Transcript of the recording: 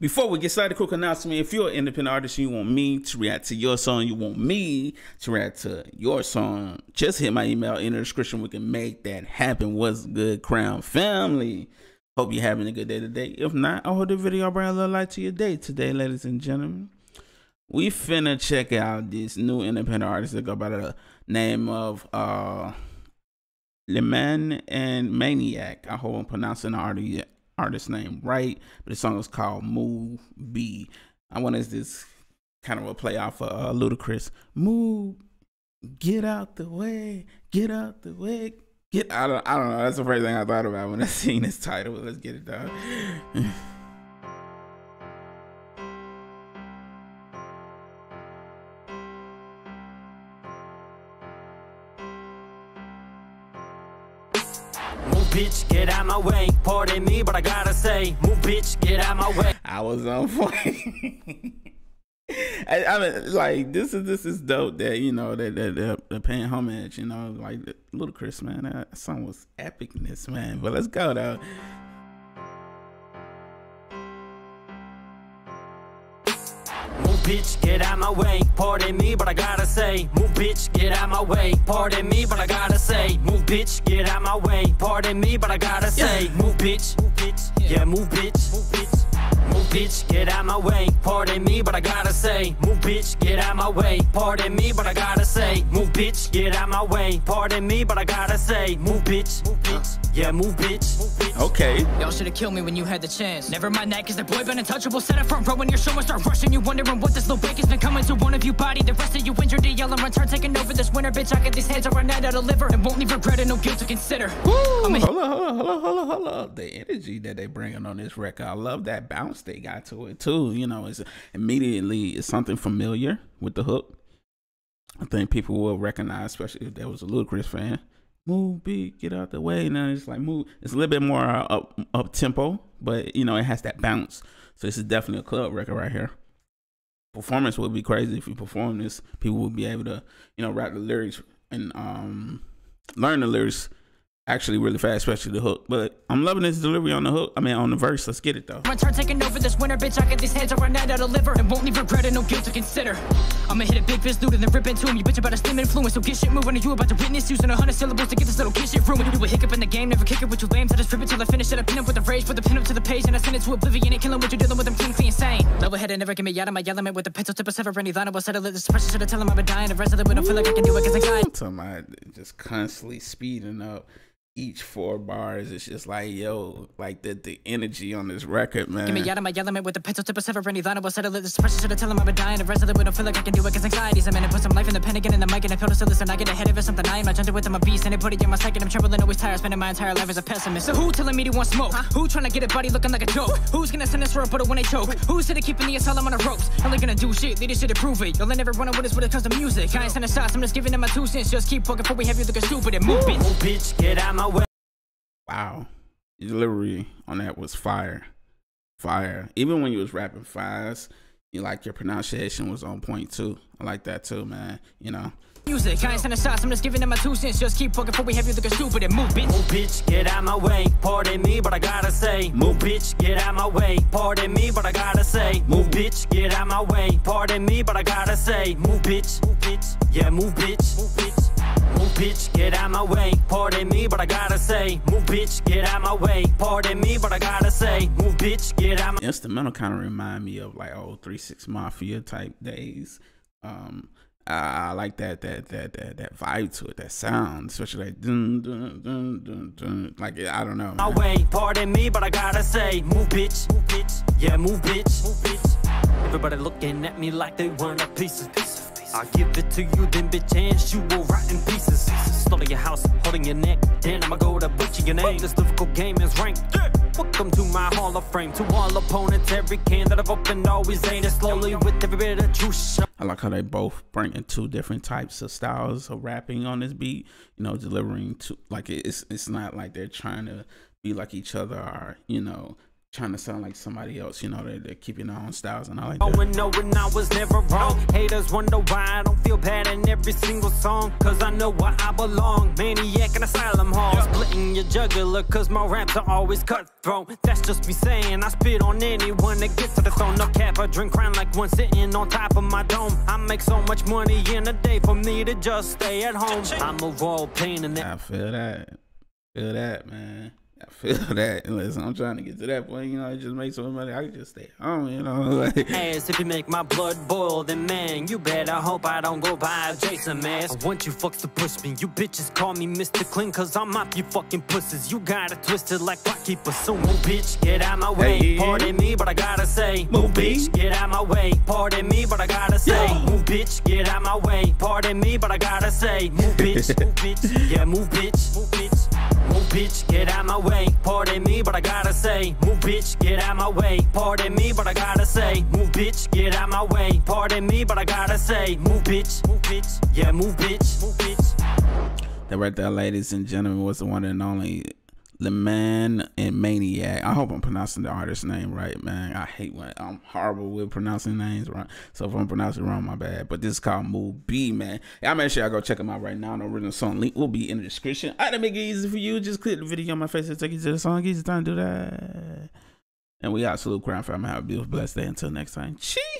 Before we get started, quick announcement. If you're an independent artist and you want me to react to your song, you want me to react to your song, just hit my email in the description. We can make that happen. What's good, Crown Family? Hope you're having a good day today. If not, I hope the video bring a little light to your day today, ladies and gentlemen. We finna check out this new independent artist that go by the name of uh Lehman and Maniac. I hope I'm pronouncing the artist artist name right, but the song is called Move B. I want this kind of a play off of uh, Ludacris. Move, get out the way, get out the way. Get I don't I don't know. That's the first thing I thought about when I seen this title. Let's get it done. bitch, get out my way. Pardon me, but I gotta say, move, bitch, get out my way. I was on point. I, I, mean, like this is this is dope that you know that that they're paying homage. You know, like Ludacris, man. That song was epicness, man. But let's go though. Bitch, get out my way. Pardon me, but I gotta say, move, bitch, get out my way. Pardon me, but I gotta say, move, bitch, get out my way. Pardon me, but I gotta say, move, bitch, move, bitch, yeah, move, bitch, move, bitch. Move, bitch, get out my way. Pardon me, but I gotta say, move, bitch, get out my way. Pardon me, but I gotta say, move, bitch, get out my way. Pardon me, but I gotta say, move, bitch, move, bitch, yeah, move, bitch, move, bitch. Okay. Y'all should've killed me when you had the chance. Never mind that, cause the boy been untouchable. Set up front row when your show and start rushing. You wondering what this little bacon's been coming to one of you body. The rest of you injured, the yelling return taking over this winter, bitch. I get these hands around out of liver and won't leave regret and no guilt to consider. Woo! Hold on, hold on, hold on, hold on, hold on. The energy that they bringing on this record, I love that bounce they got to it too. You know, it's immediately it's something familiar with the hook. I think people will recognize, especially if there was a Ludacris fan. Move, beat, get out the way. Now it's like move. It's a little bit more uh, up up tempo, but you know it has that bounce. So this is definitely a club record right here. Performance would be crazy if you perform this. People would be able to, you know, rap the lyrics and um learn the lyrics actually really fast, especially the hook. But I'm loving this delivery on the hook. I mean, on the verse. Let's get it though. Return taking over this winter, bitch. I get these hands around out of liver and won't leave regret and no guilt to consider. I'ma hit a big fist loot and then rip into him. You bitch about a stem influence, so get shit moving. And you about to witness using a hundred syllables to get this little kid shit ruined. You a hiccup in the game, never kick it with you lame. I just rip it till I finish it. I pin up with the rage, put the pin up to the page, and I send it to oblivion. And killing what you're dealing with, I'm clinically insane. Level headed, never get me out of my element with the pencil tip of sever any line. I will settle it. This pressure should have tell him I've been dying. The rest of it, don't feel like I can do it, cause I got. About just constantly speeding up each four bars. It's just like, yo, like the the energy on this record, man. Get me out of my element with the pencil tip of sever any line. I will settle it. This pressure should have tell him I've been dying. The rest of it, we don't feel like I can do it, cause anxiety's a minute. Put some life in the pen again in the mic and I feel to listen. I get ahead of it, something I am not gentle with. I'm a beast and they put it in my psyche. I'm trembling, always tired, spending my entire life as a pessimist. So who telling me to want smoke? Huh? Who trying to get a body looking like a joke? Who's gonna send us for a butter when they choke? Who's sitting keeping the asylum on the ropes? Only gonna do shit, they just should prove it. Y'all never running with us when it comes to music. I ain't sending shots, I'm just giving them my two cents. Just keep walking before we have you looking stupid and move, bitch. Move, bitch, get out my way. Wow. The delivery on that was fire. Fire. Even when you was rapping fast, you like your pronunciation was on point too. I like that too, man. You know. Music, I ain't sending shots, I'm just giving them my two cents. Just keep walking before we have you looking stupid and move, bitch. Move, bitch, get out my way. Pardon me, but I gotta say, move, bitch, get out my way. Pardon me, but I gotta say, move, bitch, get out my way. Pardon me, but I gotta say, move, bitch, move, bitch, yeah, move, bitch, move, bitch. Move, bitch, get out my way. Pardon me, but I gotta say, move, bitch, get out my way. Pardon me, but I gotta say, move, bitch, get out my. Instrumental kind of remind me of like old Three Six Mafia type days. Um, I, I like that that that that that vibe to it, that sound, especially like dun dun dun dun dun. Like I don't know. My way, pardon me, but I gotta say, move, bitch, move, bitch, yeah, move, bitch, move, bitch. Everybody looking at me like they want a piece of piece. I give it to you, then bitch, and you will rot in pieces. Stolen your house, holding your neck, then I'ma go to butcher your name. This difficult game is ranked. Welcome to my Hall of Fame. To all opponents, every can that I've opened always ain't it slowly with every bit of truth. I like how they both bring in two different types of styles of rapping on this beat. You know, delivering to like it's it's not like they're trying to be like each other or you know trying to sound like somebody else. You know, they, they're keeping their own styles, and I like that. Oh, and knowing I was never wrong. Haters wonder why I don't feel bad in every single song. Cause I know where I belong. Maniac in asylum hall. Splitting your jugular, cause my raps are always cutthroat. That's just me saying. I spit on anyone that gets to the throne. No cap, I drink crown like one sitting on top of my dome. I make so much money in a day for me to just stay at home. I'm a raw pain in the I feel that. Feel that, man. I feel that. Listen, I'm trying to get to that point. You know, I just make so much money. I can just stay home. You know, like. ass. If you make my blood boil, then man, you better hope I don't go by Jason Mask. I want you fucks to push me. You bitches call me Mr. Clean, cause I'm off you fucking pussies. You got it twisted like assuming. Move, bitch, get out my way. Hey. Pardon me, but I gotta say. Move, bitch, get out my way. Pardon me, but I gotta say. Yo. Move, bitch, get out my way. Pardon me, but I gotta say. Move, bitch, move, bitch. Yeah, move, bitch. Move, bitch. Move, bitch, get out my way. Pardon me, but I gotta say. Move, bitch, get out my way. Pardon me, but I gotta say. Move, bitch, get out my way. Pardon me, but I gotta say. Move, bitch. Move, bitch. Yeah, move, bitch. Move, bitch. That right there, ladies and gentlemen, was the one and only the man and maniac. I hope I'm pronouncing the artist's name right, man. I hate when I'm horrible with pronouncing names. So if I'm pronouncing wrong, my bad. But this is called Move B, man. Y'all make sure I go check him out right now. The original song link will be in the description. I to make it easy for you. Just click the video on my face and take you to the song. Easy time to do that. And we out. Salute Crown Family. Have a beautiful, blessed day. Until next time. Cheese.